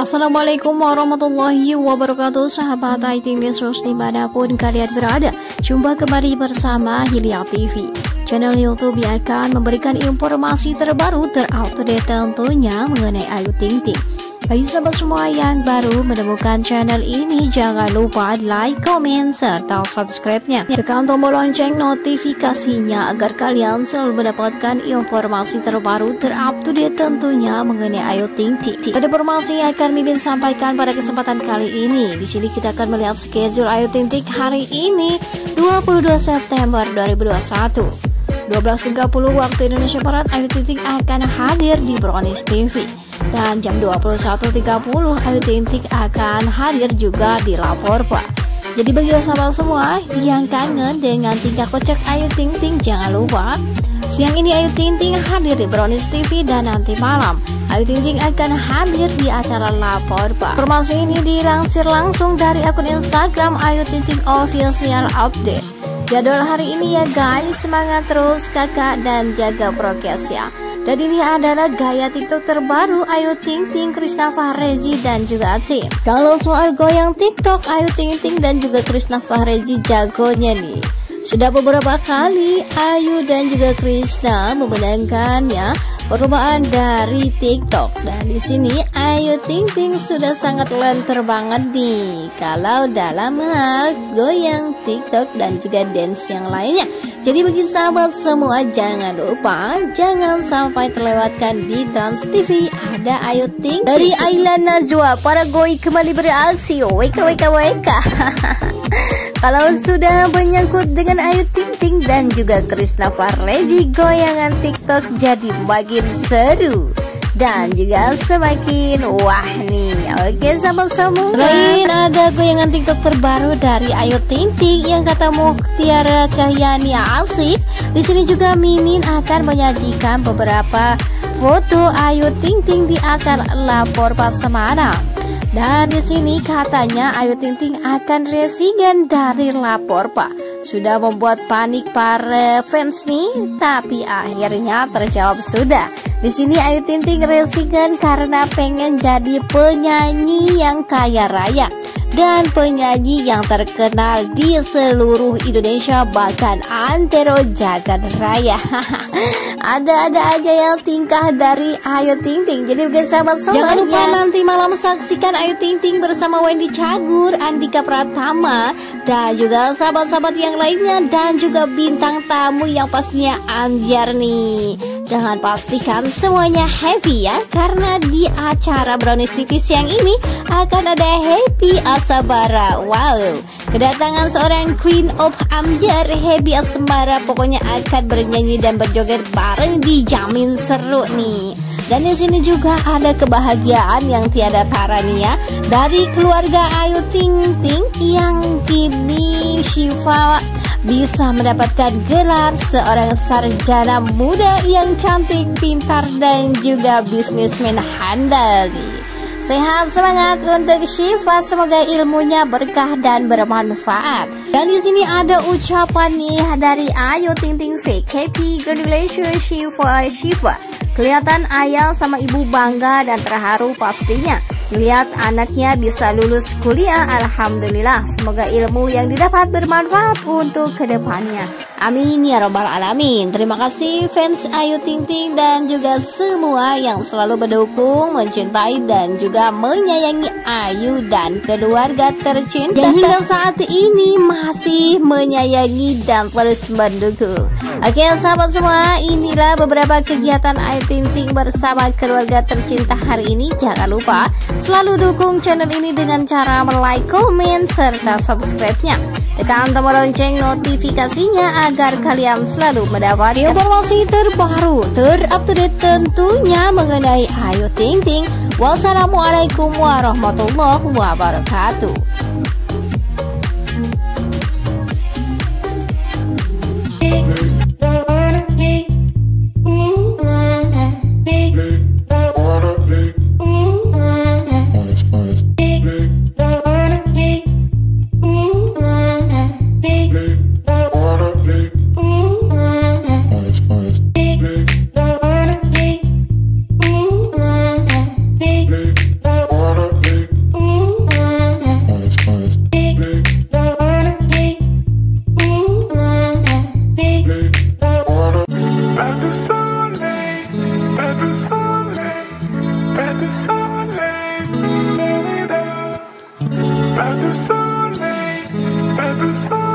Assalamualaikum warahmatullahi wabarakatuh Sahabat IT News di mana pun kalian berada. Jumpa kembali bersama Hilya TV Channel Youtube yang akan memberikan informasi terbaru terupdate tentunya mengenai Ayu Ting Ting bagi sahabat semua yang baru menemukan channel ini, jangan lupa like, comment, serta subscribe-nya. Tekan tombol lonceng notifikasinya agar kalian selalu mendapatkan informasi terbaru terupdate tentunya mengenai Ayu Ting Ting. Pada informasi yang akan Mimin sampaikan pada kesempatan kali ini, di sini kita akan melihat schedule Ayu Ting Ting hari ini 22 September 2021. 12.30 waktu Indonesia Barat Ayu Ting akan hadir di Brownies TV dan jam 21.30 Ayu Ting akan hadir juga di Lapor Pak. Jadi bagi sahabat semua yang kangen dengan tingkah kocak Ayu Ting Ting jangan lupa Siang ini Ayu Ting Ting hadir di Brownies TV dan nanti malam Ayu Ting Ting akan hadir di acara Lapor Pak. Informasi ini dilansir langsung dari akun Instagram Ayu Ting Ting Official Update. Jadwal hari ini ya guys, semangat terus kakak dan jaga prokes ya. Dan ini adalah gaya TikTok terbaru Ayu Ting Ting, Krishna Fahreji dan juga tim. Kalau soal goyang TikTok, Ayu Ting Ting dan juga Krishna Fahreji jagonya nih. Sudah beberapa kali Ayu dan juga Krishna memenangkan ya perlombaan dari TikTok. Dan di sini Ayu Ting Ting sudah sangat lenter banget nih. Kalau dalam hal goyang TikTok dan juga dance yang lainnya. Jadi bagi sahabat semua jangan lupa jangan sampai terlewatkan di Trans TV ada Ayu Ting. Dari Ayla Najwa para goi kembali beraksi. Weka weka weka. Kalau sudah menyangkut dengan Ayu Ting Ting dan juga Krisna Farleji goyangan TikTok jadi makin seru dan juga semakin wah nih. Oke sahabat semua. Lain ada goyangan TikTok terbaru dari Ayu Ting Ting yang kata Mukhtiara Cahyani asik. Di sini juga Mimin akan menyajikan beberapa foto Ayu Ting Ting di acara Lapor Pas Semarang. Dan di sini katanya Ayu Ting Ting akan resigan dari lapor Pak. Sudah membuat panik para fans nih, tapi akhirnya terjawab sudah. Di sini Ayu Ting Ting resigan karena pengen jadi penyanyi yang kaya raya dan penyanyi yang terkenal di seluruh Indonesia bahkan antero jagat raya. Ada-ada aja yang tingkah dari Ayu Ting Ting. Jadi guys sahabat jangan lupa nanti malam saksikan Ayu Ting Ting bersama Wendy Cagur Andika Pratama dan juga sahabat-sahabat yang lainnya dan juga bintang tamu yang pastinya Anjar nih. Jangan pastikan semuanya happy ya Karena di acara Brownies TV siang ini Akan ada Happy Asabara Wow. Kedatangan seorang Queen of Amjar Happy Asabara Pokoknya akan bernyanyi dan berjoget bareng Dijamin seru nih. Dan di sini juga ada kebahagiaan yang tiada tara nih ya. Dari keluarga Ayu Ting Ting yang kini Shiva bisa mendapatkan gelar seorang sarjana muda yang cantik, pintar dan juga bisnismen handal Sehat semangat untuk Syifa, semoga ilmunya berkah dan bermanfaat. Dan di sini ada ucapan nih dari Ayu Ting Ting Fake. Happy congratulations Syifa Syifa. Kelihatan ayah sama ibu bangga dan terharu pastinya. Lihat anaknya bisa lulus kuliah, Alhamdulillah. Semoga ilmu yang didapat bermanfaat untuk ke depannya. Amin ya robbal alamin. Terima kasih fans Ayu Ting Ting dan juga semua yang selalu mendukung, mencintai dan juga menyayangi Ayu dan keluarga tercinta yang hingga saat ini masih menyayangi dan terus mendukung. Oke sahabat semua, inilah beberapa kegiatan Ayu Ting Ting bersama keluarga tercinta hari ini. Jangan lupa selalu dukung channel ini dengan cara like, komen, serta subscribe-nya. Tekan tombol lonceng notifikasinya agar kalian selalu mendapat informasi terbaru, terupdate tentunya mengenai Ayu Ting Ting. Wassalamualaikum warahmatullahi wabarakatuh. du soleil, pas du soleil, pas soleil.